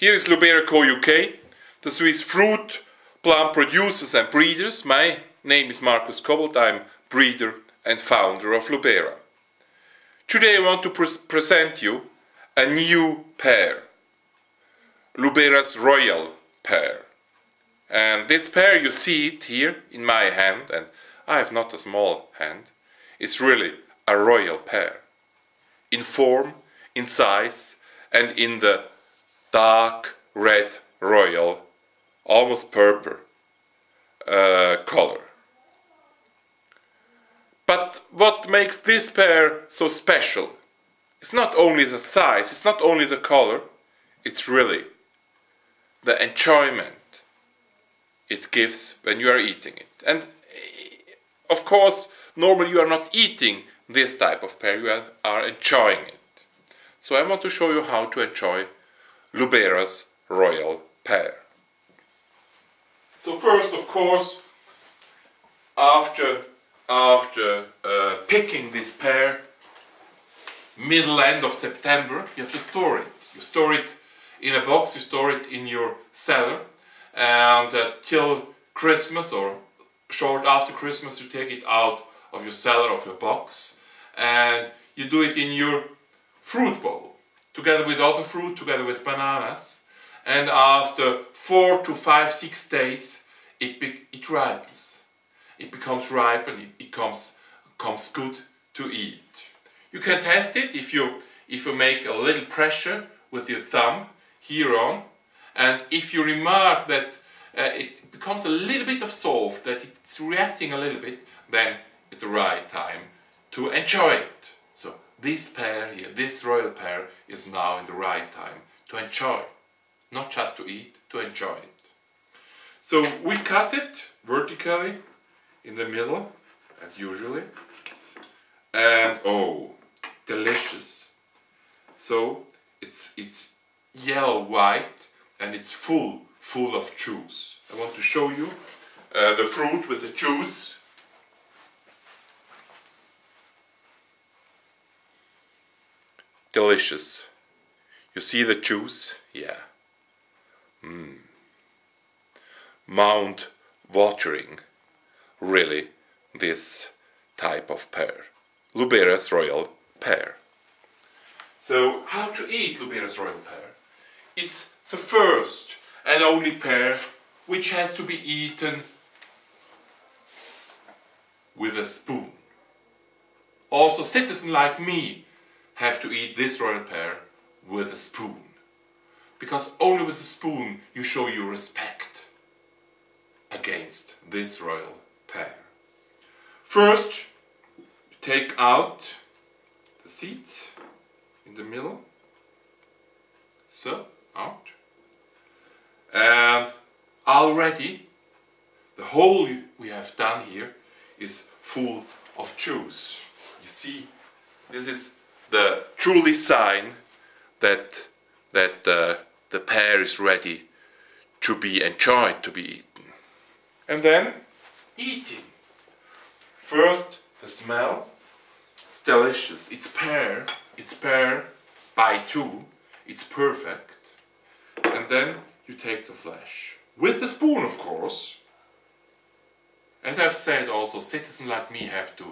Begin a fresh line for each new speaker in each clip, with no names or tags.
Here is Lubera Co UK, the Swiss fruit plant producers and breeders. My name is Markus Kobelt, I'm breeder and founder of Lubera. Today I want to pre present you a new pear, Lubera's Royal pear. And this pear, you see it here in my hand, and I have not a small hand, it's really a royal pear. In form, in size, and in the dark red royal, almost purple uh, color. But what makes this pear so special? It's not only the size, it's not only the color, it's really the enjoyment it gives when you are eating it. And of course, normally you are not eating this type of pear, you are enjoying it. So I want to show you how to enjoy Lubera's royal pear. So first, of course, after after uh, picking this pear, middle end of September, you have to store it. You store it in a box, you store it in your cellar, and uh, till Christmas or short after Christmas, you take it out of your cellar, of your box, and you do it in your fruit bowl, together with other fruit, together with bananas, and after four to five, six days, it, it ripens. It becomes ripe and it becomes comes good to eat. You can test it if you if you make a little pressure with your thumb here on, and if you remark that uh, it becomes a little bit of soft, that it's reacting a little bit, then it's the right time to enjoy it. So this pear here, this royal pear, is now in the right time to enjoy. Not just to eat, to enjoy it. So we cut it vertically in the middle, as usually. And oh, delicious. So it's, it's yellow white and it's full, full of juice. I want to show you uh, the fruit with the juice. Delicious. You see the juice? Yeah. Mmm. Mount watering, really, this type of pear. Lubera's royal pear. So, how to eat Lubera's royal pear? It's the first and only pear which has to be eaten with a spoon. Also, citizens like me have to eat this royal pear with a spoon. Because only with a spoon you show your respect against this royal pear. First, take out the seeds in the middle. So, out. And already the hole we have done here is full of juice. You see, this is the truly sign that that uh, the pear is ready to be enjoyed, to be eaten. And then eating. First, the smell. It's delicious. It's pear. It's pear by two. It's perfect. And then you take the flesh. With the spoon, of course. As I've said also, citizens like me have to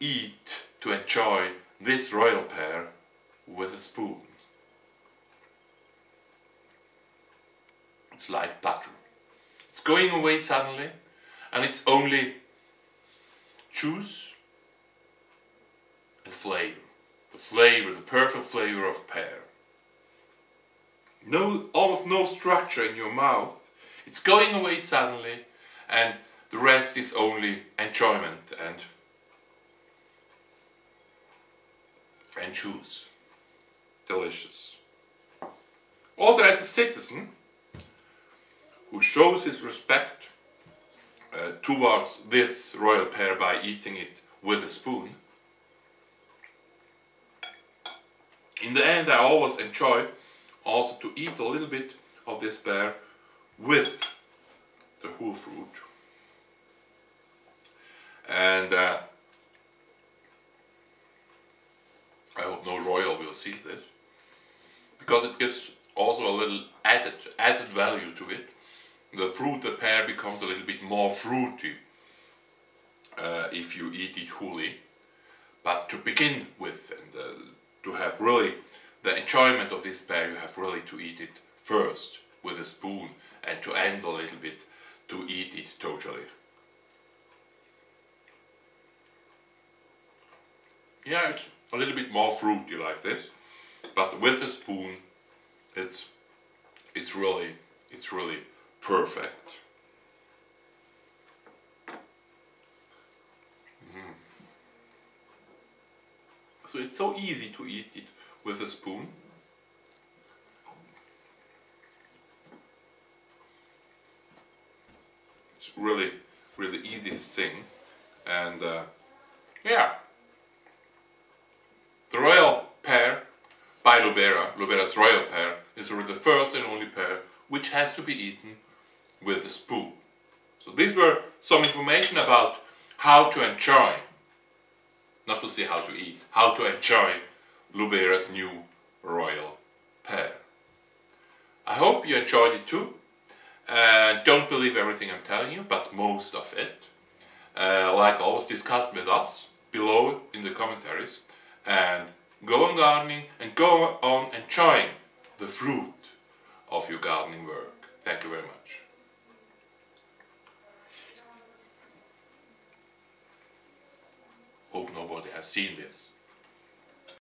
eat, to enjoy this royal pear with a spoon. It's like butter. It's going away suddenly and it's only juice and flavor. The flavor, the perfect flavor of pear. No, almost no structure in your mouth. It's going away suddenly and the rest is only enjoyment and and choose. Delicious. Also as a citizen who shows his respect uh, towards this royal pear by eating it with a spoon. In the end I always enjoy also to eat a little bit of this pear with the whole fruit. And uh, I hope no royal will see this because it gives also a little added added value to it. The fruit, the pear becomes a little bit more fruity uh, if you eat it wholly. But to begin with and uh, to have really the enjoyment of this pear, you have really to eat it first with a spoon and to end a little bit to eat it totally. Yeah, it's a little bit more fruity like this, but with a spoon, it's it's really it's really perfect. Mm. So it's so easy to eat it with a spoon. It's really, really easy thing. And uh, yeah, royal pear by Lubera, Lubera's royal pear, is the first and only pear which has to be eaten with a spoon. So these were some information about how to enjoy, not to say how to eat, how to enjoy Lubera's new royal pear. I hope you enjoyed it too. Uh, don't believe everything I'm telling you, but most of it. Uh, like always, discuss with us below in the commentaries and go on gardening and go on enjoying the fruit of your gardening work. Thank you very much. Hope nobody has seen this.